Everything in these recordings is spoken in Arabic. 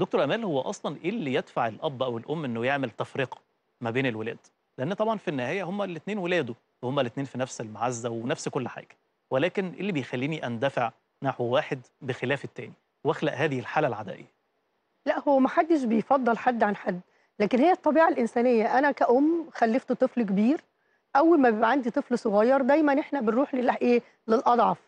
دكتور أمال هو أصلا إيه اللي يدفع الأب أو الأم إنه يعمل تفرقة ما بين الولاد؟ لأن طبعا في النهاية هما الاثنين ولاده وهما الاثنين في نفس المعزة ونفس كل حاجة. ولكن إيه اللي بيخليني أندفع نحو واحد بخلاف التاني؟ وأخلق هذه الحالة العدائية. لا هو ما حدش بيفضل حد عن حد. لكن هي الطبيعة الإنسانية. أنا كأم خلفت طفل كبير. أول ما بيبقى عندي طفل صغير دايما إحنا بنروح لل إيه للأضعف.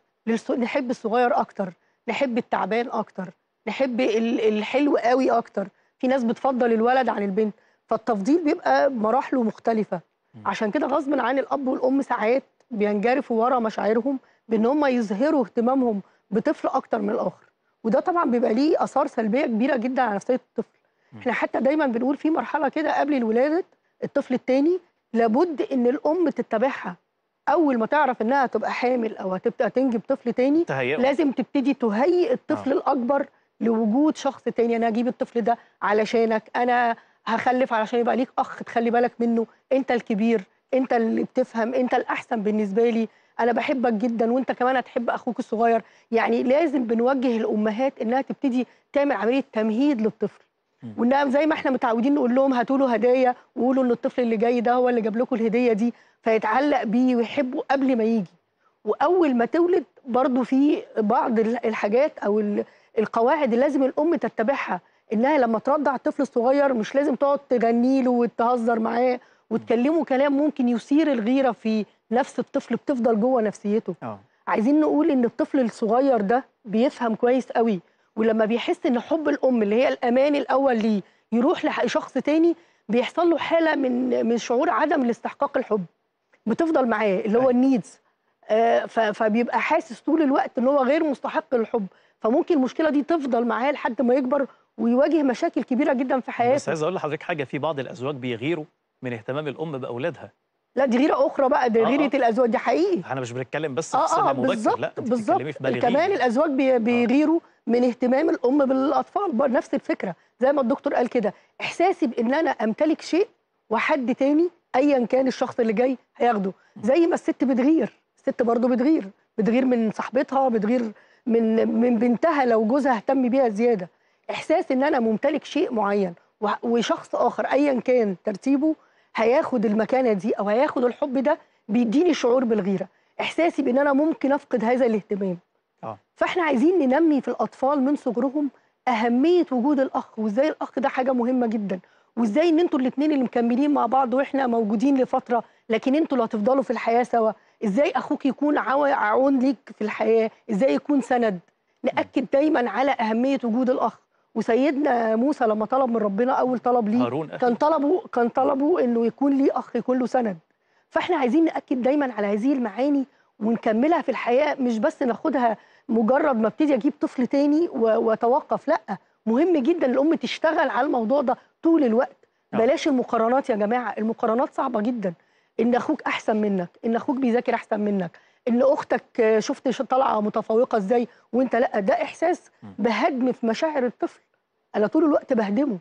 نحب الصغير أكتر نحب التعبان أكتر. نحب ال- الحلو قوي أكتر. في ناس بتفضل الولد عن البنت. فالتفضيل بيبقى مراحله مختلفة. عشان كده غصب عن الأب والأم ساعات بينجرفوا ورا مشاعرهم بإن هم يظهروا اهتمامهم بطفل أكتر من الآخر. وده طبعا بيبقى ليه آثار سلبية كبيرة جدا على نفسية الطفل. إحنا حتى دايما بنقول في مرحلة كده قبل الولادة الطفل الثاني لابد إن الأم تتبعها. أول ما تعرف إنها تبقى حامل أو هتبقى تنجب طفل تاني تهيئه. لازم تبتدي تهيئ الطفل آه. الأكبر لوجود شخص تاني. أنا هجيب الطفل ده علشانك. أنا هخلف علشان يبقى ليك أخ. تخلي بالك منه. أنت الكبير. أنت اللي بتفهم. أنت الأحسن بالنسبة لي. أنا بحبك جدا. وأنت كمان هتحب أخوك الصغير. يعني لازم بنوجه الأمهات إنها تبتدي تعمل عملية تمهيد للطفل. وإنها زي ما إحنا متعودين نقول لهم هاتوا له هدايا. وقولوا إن الطفل اللي جاي ده هو اللي جاب لكم الهدية دي. فيتعلق بيه ويحبه قبل ما يجي. وأول ما تولد برضو في بعض ال- الحاجات أو القواعد اللي لازم الأم تتبعها إنها لما ترضع الطفل الصغير مش لازم تقعد تغني له وتهزر معاه وتكلمه كلام ممكن يثير الغيرة في نفس الطفل بتفضل جوه نفسيته. آه. عايزين نقول إن الطفل الصغير ده بيفهم كويس قوي ولما بيحس إن حب الأم اللي هي الأمان الأول ليه يروح لشخص تاني بيحصل له حالة من من شعور عدم الاستحقاق الحب. بتفضل معاه اللي هو أيوة. النيدز آه، ف- فبيبقى حاسس طول الوقت إن هو غير مستحق للحب. فممكن المشكلة دي تفضل معاه لحد ما يكبر ويواجه مشاكل كبيرة جدا في بس حياته عايز أقول لحضرتك حاجة في بعض الأزواج بيغيروا من اهتمام الأم بأولادها. لا دي غيرة أخرى بقى دي آه، غيرة آه. الأزواج دي حقيقي. إحنا مش بنتكلم بس في آه سن آه مبكر لا بالظبط. في كمان الأزواج بي- بيغيروا من اهتمام الأم بالأطفال نفس الفكرة. زي ما الدكتور قال كده إحساسي بإن أنا أمتلك شيء وحد تاني ايا كان الشخص اللي جاي هياخده. زي ما الست بتغير الست برضو بتغير. بتغير من صاحبتها بتغير من من بنتها لو جوزها اهتم بيها زيادة. إحساس إن أنا ممتلك شيء معين وشخص آخر ايا كان ترتيبه هياخد المكانة دي أو هياخد الحب ده بيديني شعور بالغيرة. إحساسي بإن أنا ممكن أفقد هذا الاهتمام. آه. فإحنا عايزين ننمي في الأطفال من صغرهم أهمية وجود الأخ وإزاي الأخ ده حاجة مهمة جدا. وإزاي إن أنتوا الاثنين اللي مكملين مع بعض وإحنا موجودين لفترة لكن أنتوا اللي هتفضلوا في الحياة سوا. إزاي أخوك يكون عو- عون ليك في الحياة؟ إزاي يكون سند؟ نأكد دايما على أهمية وجود الأخ. وسيدنا موسى لما طلب من ربنا أول طلب ليه؟ هارون كان طلبه كان طلبه إنه يكون ليه أخ يكون له سند. فإحنا عايزين نأكد دايما على هذه المعاني ونكملها في الحياة مش بس ناخدها مجرد ما ابتدي أجيب طفل تاني وأتوقف لأ. مهم جدا الأم تشتغل على الموضوع ده طول الوقت. آه. بلاش المقارنات يا جماعة. المقارنات صعبة جدا. إن أخوك أحسن منك إن أخوك بيذاكر أحسن منك إن أختك آه، شفت طالعة متفوقة إزاي وأنت لأ ده إحساس. بهدم في مشاعر الطفل أنا طول الوقت بهدمه